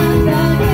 Bye.